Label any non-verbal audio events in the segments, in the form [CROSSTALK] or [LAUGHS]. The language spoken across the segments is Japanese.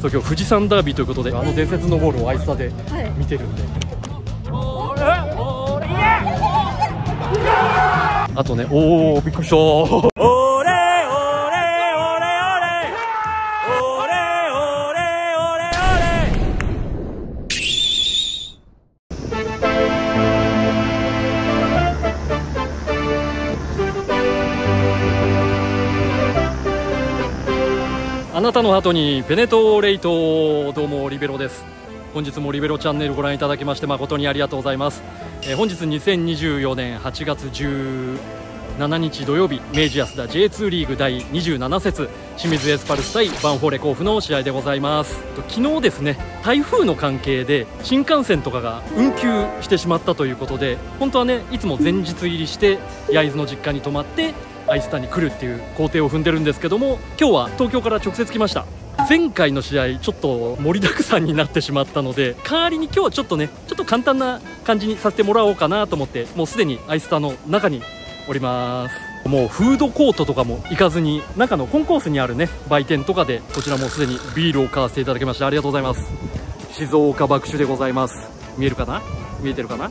そう今日富士山ダービーということで。あの伝説のゴールをアイスタで見てるんで、あとねおおびっくりしたあなたのハートにペネトレイトどうもリベロです。本日もリベロチャンネルご覧いただきまして誠にありがとうございます、えー本日2024年8月17日土曜日明治安田 J2 リーグ第27節清水エスパルス対バンフォーレ甲府の試合でございます。と昨日ですね台風の関係で新幹線とかが運休してしまったということで本当はねいつも前日入りして焼津の実家に泊まってアイスタに来るっていう工程を踏んでるんですけども今日は東京から直接来ました。前回の試合ちょっと盛りだくさんになってしまったので代わりに今日はちょっとねちょっと簡単な感じにさせてもらおうかなと思ってもうすでにアイスターの中におります。もうフードコートとかも行かずに中のコンコースにあるね売店とかでこちらもすでにビールを買わせていただきましてありがとうございます。静岡爆酒でございます。見えるかな？見えてるかな？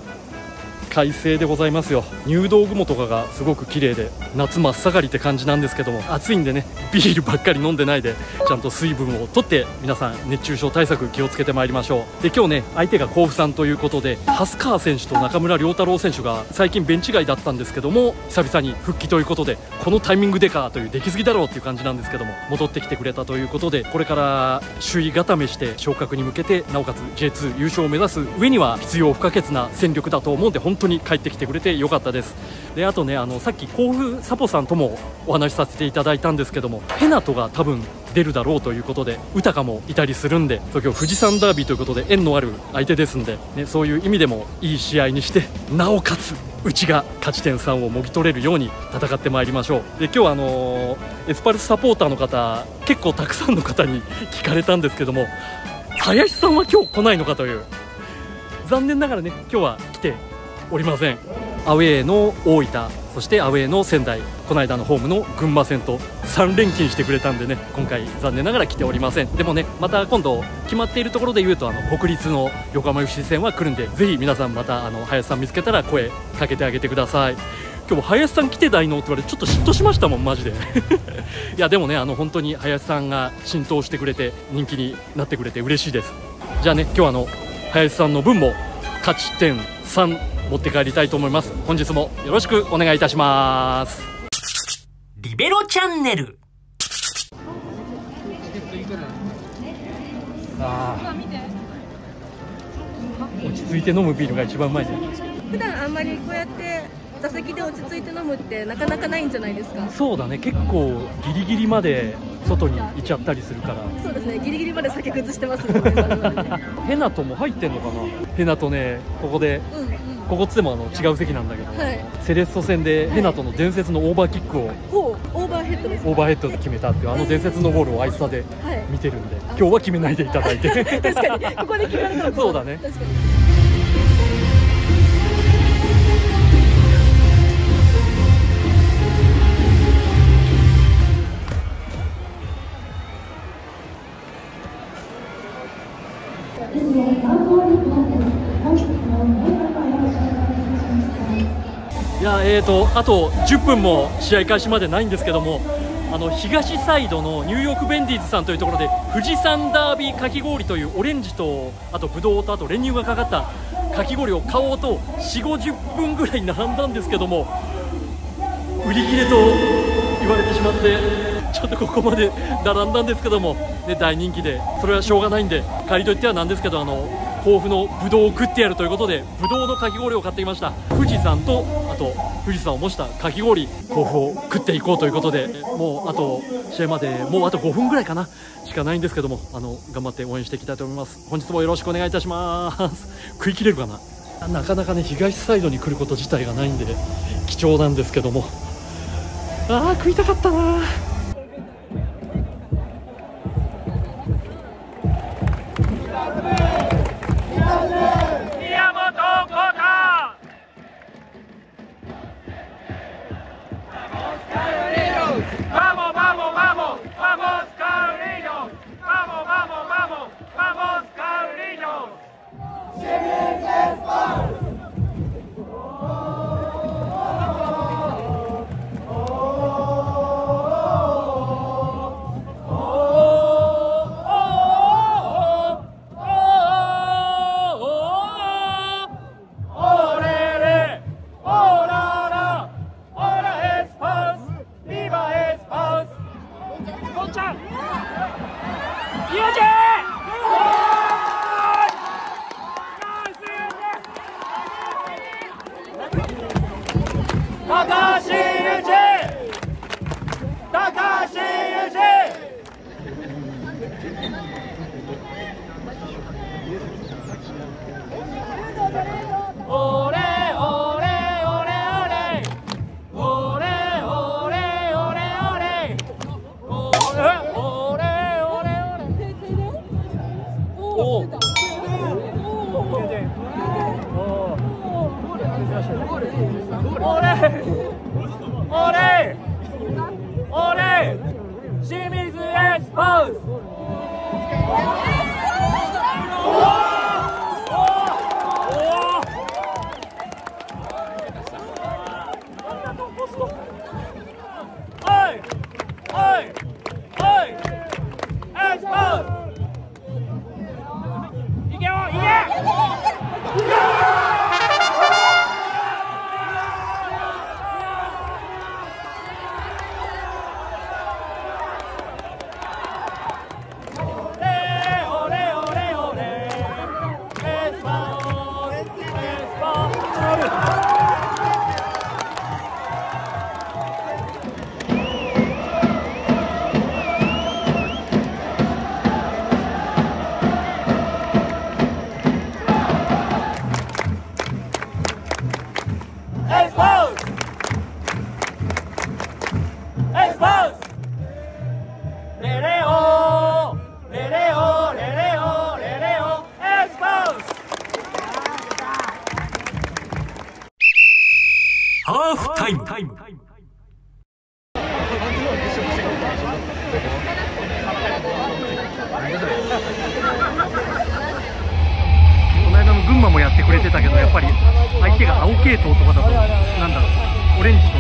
快晴でございますよ。入道雲とかがすごく綺麗で夏真っ盛りって感じなんですけども暑いんでねビールばっかり飲んでないでちゃんと水分をとって皆さん熱中症対策気をつけてまいりましょう。で今日ね相手が甲府さんということで蓮川選手と中村亮太郎選手が最近ベンチ外だったんですけども久々に復帰ということでこのタイミングでかという出来すぎだろうっていう感じなんですけども戻ってきてくれたということでこれから首位固めして昇格に向けてなおかつ J2 優勝を目指す上には必要不可欠な戦力だと思うんで本当に帰ってきてくれてよかったです。であとねあのさっき甲府サポさんともお話しさせていただいたんですけどもペナトが多分出るだろうということでウタカもいたりするんで今日富士山ダービーということで縁のある相手ですんで、ね、そういう意味でもいい試合にしてなおかつうちが勝ち点3をもぎ取れるように戦ってまいりましょう。で今日はあのーエスパルスサポーターの方結構たくさんの方に聞かれたんですけども林さんは今日来ないのかという。残念ながらね今日は来ておりません。アウェーの大分そしてアウェーの仙台この間のホームの群馬戦と3連勤してくれたんでね今回残念ながら来ておりません。でもねまた今度決まっているところで言うとあの国立の横浜 FC 戦は来るんでぜひ皆さんまたあの林さん見つけたら声かけてあげてください。今日林さん来てないのって言われてちょっと嫉妬しましたもんマジで。[LAUGHS] いやでもねあの本当に林さんが浸透してくれて人気になってくれて嬉しいです。じゃあね今日はあの林さんの分も勝ち点3持って帰りたいと思います。本日もよろしくお願いいたします。リベロチャンネル。あ落ち着いて飲むビールが一番うまいね普段あんまりこうやって座席で落ち着いて飲むってなかなかないんじゃないですか？そうだね。結構ギリギリまで外にいちゃったりするから。そうですね。ギリギリまで酒崩してますもんね。[LAUGHS] ヘナトも入ってんのかな？ヘナトねここでうんうん。ここっつってもあの違う席なんだけど、はい。セレッソ戦でヘナトの伝説のオーバーキックをほうオーバーヘッドですか？オーバーヘッドで決めたっていうあの伝説のゴールをアイスタではい。見てるんで。今日は決めないでいただいて。[LAUGHS] 確かに。ここで決まるからそうだね。確かにえーとあと10分も試合開始までないんですけどもあの東サイドのニューヨークベンディーズさんというところで富士山ダービーかき氷というオレンジとあとブドウとあと練乳がかかったかき氷を買おうと4 5 0分ぐらい並んだんですけども売り切れと言われてしまってちょっとここまで並んだんですけども、ね、大人気でそれはしょうがないんで帰りといってはなんですけどあの甲府のブドウを食ってやるということでブドウのかき氷を買ってきました富士山とあと富士山を模したかき氷甲府を食っていこうということでもうあと試合までもうあと5分ぐらいかなしかないんですけどもあの頑張って応援していきたいと思います本日もよろしくお願いいたします食い切れるかななかなかね東サイドに来ること自体がないんで貴重なんですけどもあー食いたかったなタイム。この間の群馬もやってくれてたけどやっぱり相手が青系統とかだとなんだろうオレンジ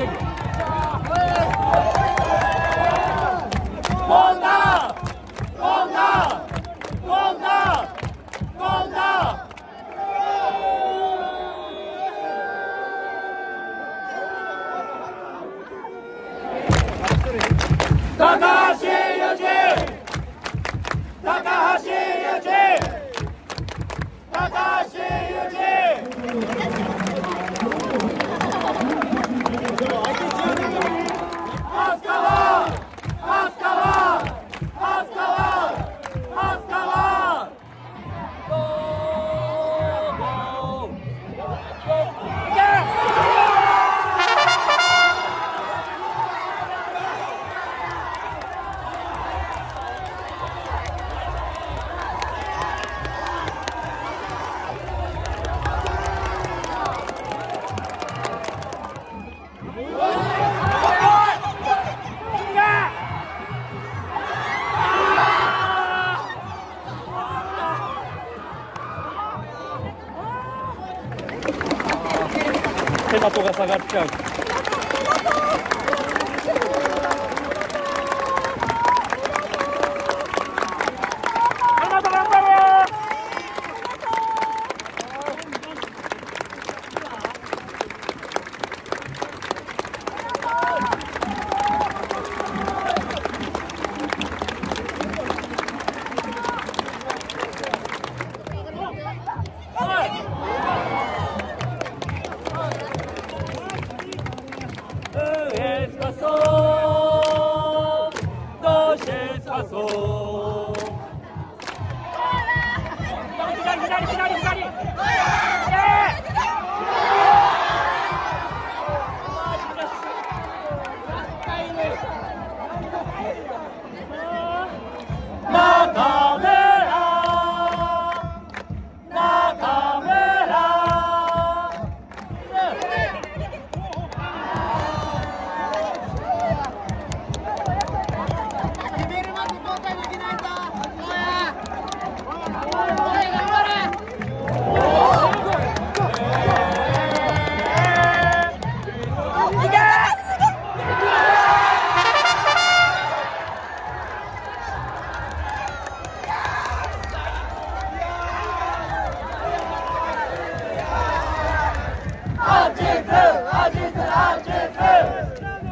ticket. Let's go.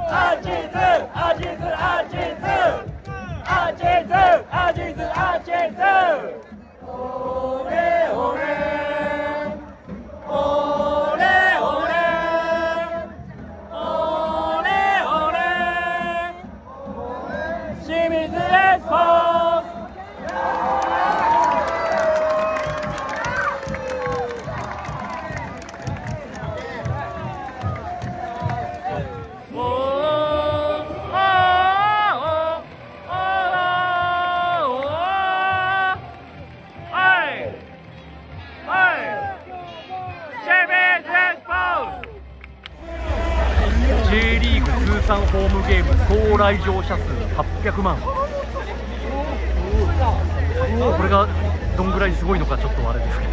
Ajay! 来場者数800万。これがどんぐらいすごいのかちょっとあれですけど。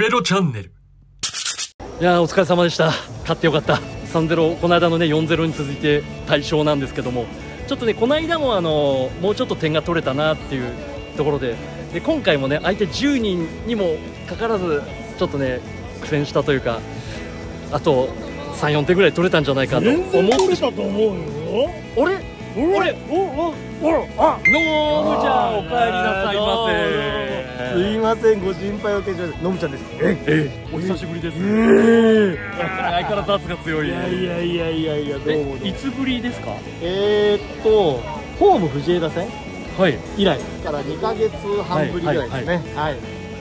ベロチャンネル。いやーお疲れ様でした。勝ってよかった。3-0この間のね4-0に続いて大勝なんですけども。ちょっとねこの間もあのもうちょっと点が取れたなっていうところで。で今回もね相手10人にもかかわらずちょっとね苦戦したというかあと34点ぐらい取れたんじゃないかと思って。たと思うよ。俺？俺？おおおあノームちゃんお帰りなさいませ。すいませんご心配をおかけしましたのむちゃんです。ええお久しぶりです、え相変わらず圧が強い。いやいやいやいやいやどうもどうも。えいつぶりですか？えーっとホーム藤枝戦はい。以来から2ヶ月半ぶりぐらいですね。はい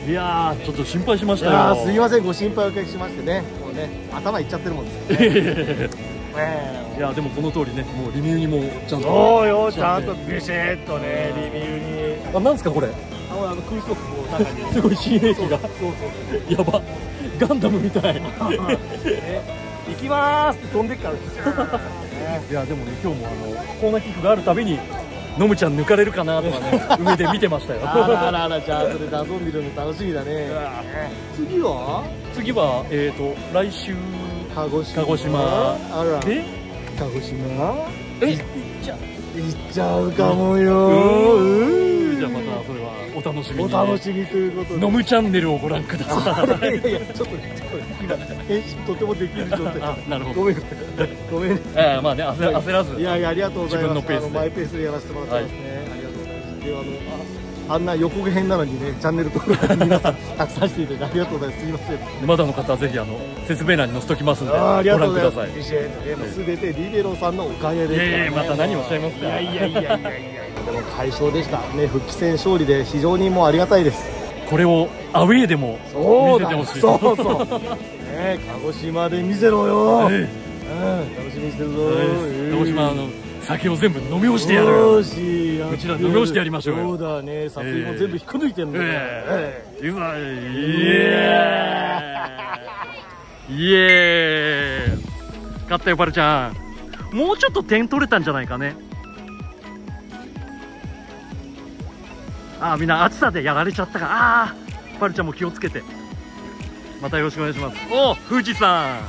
いやーちょっと心配しましいたよ。やーすいませんご心配をおかけしましてね。もうね頭いっちゃってるもんですよね [LAUGHS] ね。いやでもこの通りねもうリミューにもちゃんとそうよちゃんとビシッとねリビューに。あなんですかこれ？あの空中に。[LAUGHS] すごい新兵器が。そうそうやば。ガンダムみたい。[LAUGHS] い行きまーすって飛んでっから。[LAUGHS] やでもね今日もあのコーナーキックがあるたびにノムちゃん抜かれるかなとかね上で見てましたよ。あらあらじゃあそれダゾン見るの楽しみだね。次は？次はえっ、と来週鹿児島。鹿児島。あら。え？鹿児島？え？じゃ行っちゃうかもよ。ううんじゃあまたそれはお楽しみおに、楽しみということで。ノムチャンネルをご覧ください。いやいやちょっとちょっと今編集とてもできる状態。あなるほど。ごめん。ごめん。ええまあね焦焦らず。いやいやありがとうございます。自分のペースで。マイペースでやらせてもらってますね、ありがとうございます。であのああんな予告編なのにねチャンネル登録皆さんたくさんしていただいてありがとうございますすいませんまだの方はぜひあの説明欄に載せときますんでごありがと覧くださいうございます。すべてリベロさんのおかげですね。また何をおっしゃいますかいやいやいやいやいや。でも快勝でした。ね復帰戦勝利で非常にもうありがたいです。これをアウェーでも見せてほしいそうそう。ね鹿児島で見せろよ。うんはい楽しみにしてるぞ。鹿児島の酒を全部飲み干してやる。うちら飲み干してやりましょうよ。そうだね。殺意も全部引っこ抜いてるんだよ、ええ。いざイエー。イイエー。イ勝ったよパルちゃん。もうちょっと点取れたんじゃないかね。あーみんな暑さでやられちゃったか。あーパルちゃんも気をつけて。またよろしくお願いします。お富士山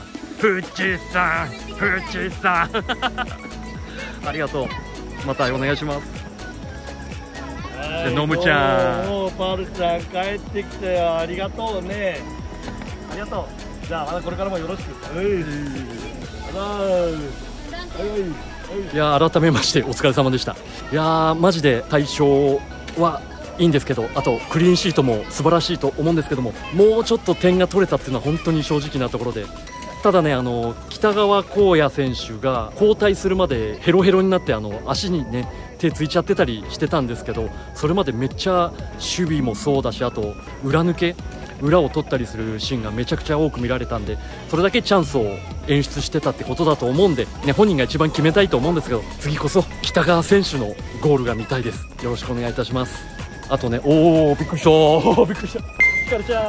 富士山富士山ありがとう。またお願いします。えでのむちゃん。おーパルちゃん帰ってきたよ。ありがとうね。ありがとう。じゃあまたこれからもよろしく。はい。はいはいいやー改めましてお疲れ様でした。いやーマジで対象はいいんですけどあとクリーンシートも素晴らしいと思うんですけどももうちょっと点が取れたっていうのは本当に正直なところでただねあの北川光也選手が交代するまでヘロヘロになってあの足にね手ついちゃってたりしてたんですけどそれまでめっちゃ守備もそうだしあと裏抜け裏を取ったりするシーンがめちゃくちゃ多く見られたんでそれだけチャンスを演出してたってことだと思うんで、ね、本人が一番決めたいと思うんですけど次こそ北川選手のゴールが見たいです。よろしくお願いいたします。あとねおおびっくりした。びっくりしたひかるちゃ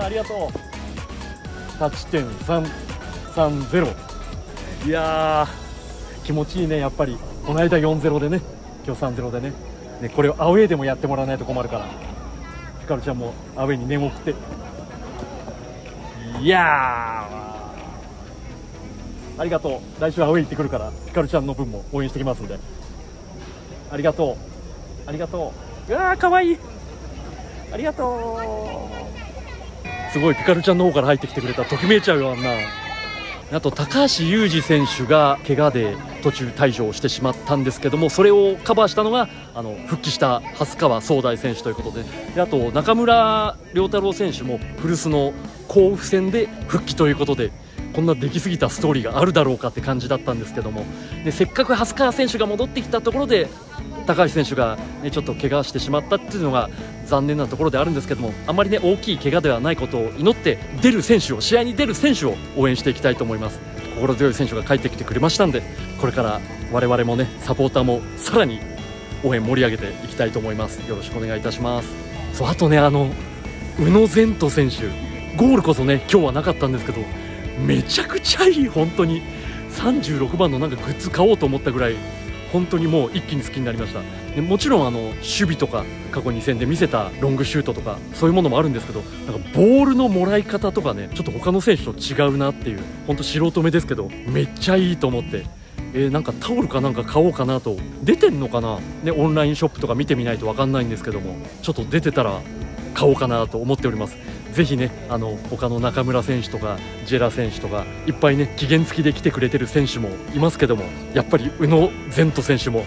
ん。ありがとう3 0いや気持ちいいねやっぱり。この間4-0でね今日3-0でね。ねこれをアウェーでもやってもらわないと困るから。ひかるちゃんもアウェーに念を送って。いやあ。りがとう。来週アウェー行ってくるからひかるちゃんの分も応援してきますんで。ありがとう。ありがとう。うわーかわいい。ありがとう。すごいピカルちゃんの方から入ってきてくれた。ときめいちゃうよあんな。あと高橋祐二選手が怪我で途中退場してしまったんですけどもそれをカバーしたのがあの復帰した蓮川壮大選手ということでであと中村亮太郎選手も古巣の甲府戦で復帰ということでこんな出来すぎたストーリーがあるだろうかって感じだったんですけどもでせっかく蓮川選手が戻ってきたところで高橋選手が、ね、ちょっと怪我してしまったっていうのが残念なところであるんですけどもあまりね大きい怪我ではないことを祈って出る選手を試合に出る選手を応援していきたいと思います。心強い選手が帰ってきてくれましたんでこれから我々もねサポーターもさらに応援盛り上げていきたいと思います。よろしくお願いいたします。そうあとねあの宇野禅斗選手ゴールこそね今日はなかったんですけどめちゃくちゃいい本当に。36番のなんかグッズ買おうと思ったぐらい本当にもう一気に好きになりました。でもちろんあの守備とか過去2戦で見せたロングシュートとかそういうものもあるんですけどなんかボールのもらい方とかねちょっと他の選手と違うなっていう本当素人目ですけどめっちゃいいと思って。えーなんかタオルかなんか買おうかなと出てんのかな、ね、オンラインショップとか見てみないと分かんないんですけどもちょっと出てたら買おうかなと思っております。ぜひねあの他の中村選手とかジェラ選手とかいっぱいね期限付きで来てくれてる選手もいますけどもやっぱり宇野禅斗選手も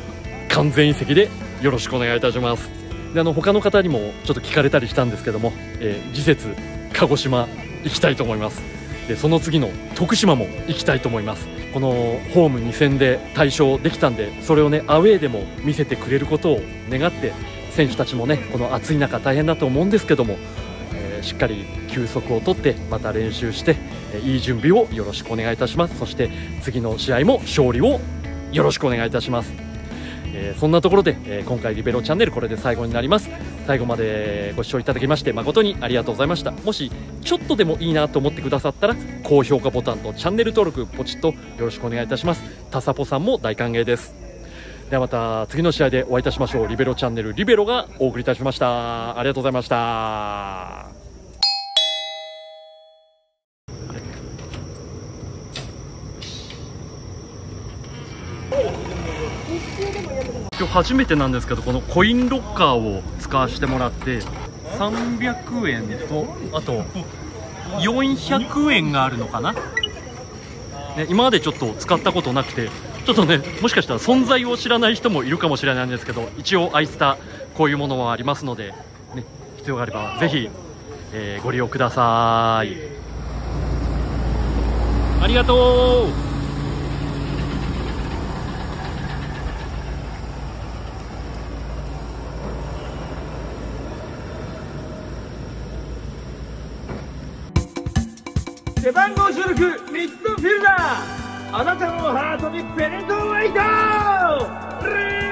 完全移籍でよろしくお願いいたします。であの他の方にもちょっと聞かれたりしたんですけども、えー次節鹿児島行きたいと思います。でその次の徳島も行きたいと思います。このホーム2戦で対象できたんでそれをねアウェーでも見せてくれることを願って選手たちもねこの暑い中大変だと思うんですけども、しっかり休息をとってまた練習して、えいい準備をよろしくお願いいたします。そして次の試合も勝利をよろしくお願いいたします。えーそんなところで、え今回リベロチャンネルこれで最後になります。最後までご視聴いただきまして誠にありがとうございました。もしちょっとでもいいなと思ってくださったら高評価ボタンとチャンネル登録ポチッとよろしくお願いいたします。タサポさんも大歓迎です。ではまた次の試合でお会いいたしましょう。リベロチャンネルリベロがお送りいたしました。ありがとうございました。今日初めてなんですけどこのコインロッカーを使わせてもらって300円とあと400円があるのかな、ね、今までちょっと使ったことなくてちょっとねもしかしたら存在を知らない人もいるかもしれないんですけど一応アイスターこういうものはありますので、ね、必要があればぜひ、えーご利用ください。ありがとう。背番号16ミッドフィルダー。あなたのハートにペネトレイトレ